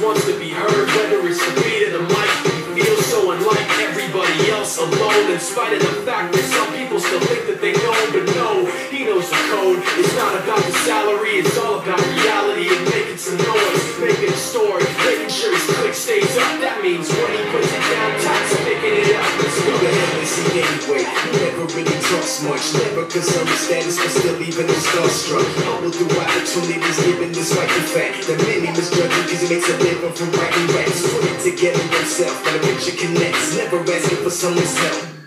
wants to be heard, whether it's the beat of the mic. He feels so unlike everybody else alone, in spite of the fact that some people still think that they know, him, but no, he knows the code. It's not about the salary, it's all about reality and making some noise, making a story, making sure his click stays up. That means when he puts it down, never really talks much. Never concerned with status, but still even him starstruck. Humble through opportunities given despite the fact that many misjudge him because he makes a living from writing raps. Put it together himself, but a picture connects. Never asking for someone's help.